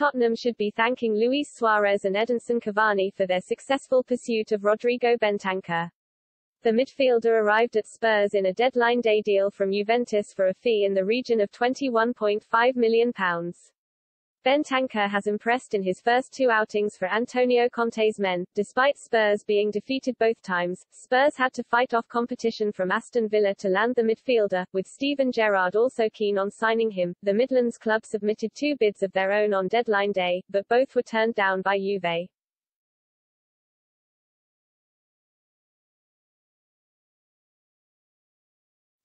Tottenham should be thanking Luis Suarez and Edinson Cavani for their successful pursuit of Rodrigo Bentancur. The midfielder arrived at Spurs in a deadline day deal from Juventus for a fee in the region of £21.5 million. Bentancur has impressed in his first two outings for Antonio Conte's men. Despite Spurs being defeated both times, Spurs had to fight off competition from Aston Villa to land the midfielder, with Steven Gerrard also keen on signing him. The Midlands club submitted two bids of their own on deadline day, but both were turned down by Juve.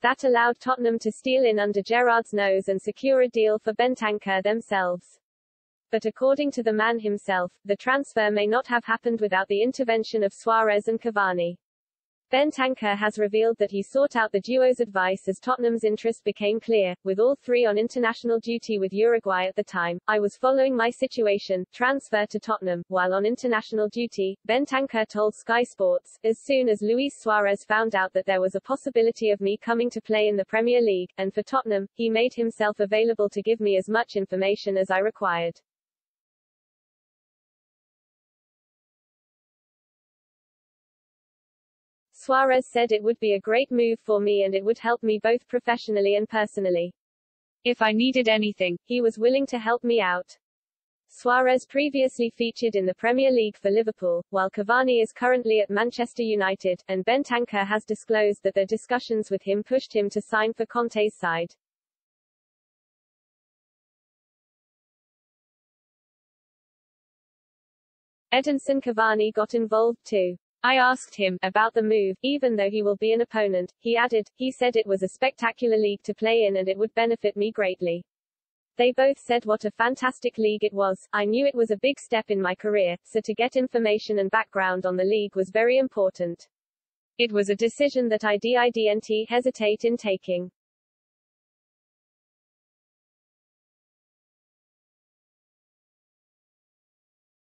That allowed Tottenham to steal in under Gerrard's nose and secure a deal for Bentancur themselves but according to the man himself, the transfer may not have happened without the intervention of Suarez and Cavani. Bentancur has revealed that he sought out the duo's advice as Tottenham's interest became clear, with all three on international duty with Uruguay at the time. I was following my situation, transfer to Tottenham, while on international duty, Bentancur told Sky Sports, as soon as Luis Suarez found out that there was a possibility of me coming to play in the Premier League, and for Tottenham, he made himself available to give me as much information as I required. Suarez said it would be a great move for me and it would help me both professionally and personally. If I needed anything, he was willing to help me out. Suarez previously featured in the Premier League for Liverpool, while Cavani is currently at Manchester United, and Bentancur has disclosed that their discussions with him pushed him to sign for Conte's side. Edinson Cavani got involved too. I asked him about the move, even though he will be an opponent. He added, he said it was a spectacular league to play in and it would benefit me greatly. They both said what a fantastic league it was. I knew it was a big step in my career, so to get information and background on the league was very important. It was a decision that I didn't hesitate in taking.